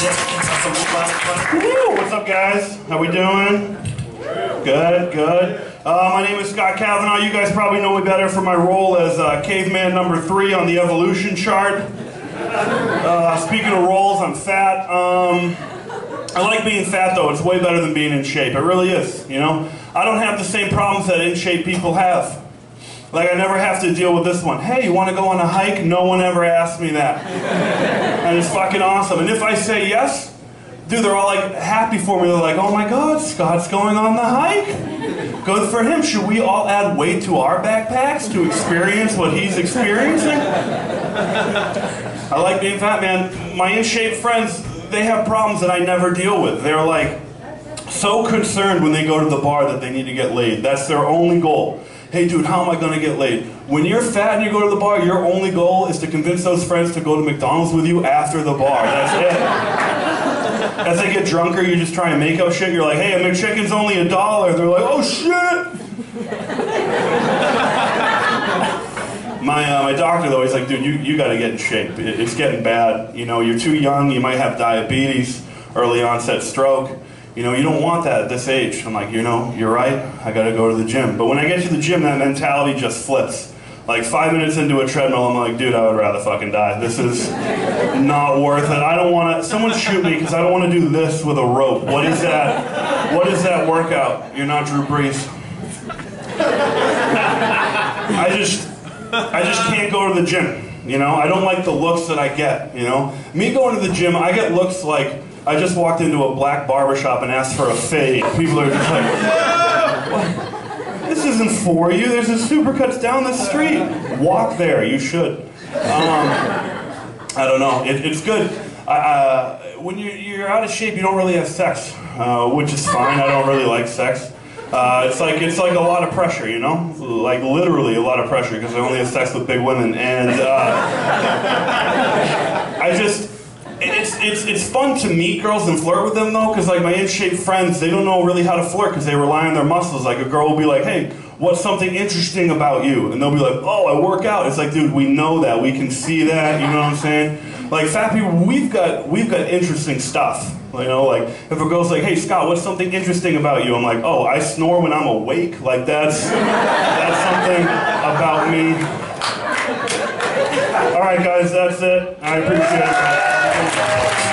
What's up, guys? How we doing? Good, good. Uh, my name is Scott Kavanaugh. You guys probably know me better for my role as uh, caveman number three on the evolution chart. Uh, speaking of roles, I'm fat. Um, I like being fat though. It's way better than being in shape. It really is. You know, I don't have the same problems that in shape people have. Like I never have to deal with this one. Hey, you want to go on a hike? No one ever asked me that, and it's fucking awesome. And if I say yes, dude, they're all like happy for me. They're like, oh my god, Scott's going on the hike. Good for him. Should we all add weight to our backpacks to experience what he's experiencing? I like being fat, man. My in shape friends, they have problems that I never deal with. They're like so concerned when they go to the bar that they need to get laid. That's their only goal. Hey, dude, how am I gonna get laid? When you're fat and you go to the bar, your only goal is to convince those friends to go to McDonald's with you after the bar. That's it. As they get drunker, you just try and make up shit. You're like, hey, a McChicken's only a dollar. They're like, oh shit. my uh, my doctor though, he's like, dude, you, you got to get in shape. It, it's getting bad. You know, you're too young. You might have diabetes, early onset stroke. You know, you don't want that at this age. I'm like, you know, you're right. I got to go to the gym. But when I get to the gym, that mentality just flips. Like five minutes into a treadmill, I'm like, dude, I would rather fucking die. This is not worth it. I don't want to. Someone shoot me because I don't want to do this with a rope. What is that? What is that workout? You're not Drew Brees. I just, I just can't go to the gym. You know, I don't like the looks that I get. You know, me going to the gym, I get looks like I just walked into a black barbershop and asked for a fade. People are just like, what? this isn't for you. There's a supercuts down the street. Walk there. You should. Um, I don't know. It, it's good. Uh, when you're, you're, out of shape, you don't really have sex, uh, which is fine. I don't really like sex. Uh, it's like it's like a lot of pressure, you know, like literally a lot of pressure because I only have sex with big women, and uh, it's it's fun to meet girls and flirt with them though, because like my in-shape friends, they don't know really how to flirt because they rely on their muscles. Like a girl will be like, "Hey, what's something interesting about you?" And they'll be like, "Oh, I work out." It's like, dude, we know that, we can see that. You know what I'm saying? Like fat people, we've got we've got interesting stuff. You know, like if a girl's like, "Hey, Scott, what's something interesting about you?" I'm like, "Oh, I snore when I'm awake." Like that's that's something about me. Right, guys, that's it. I appreciate it.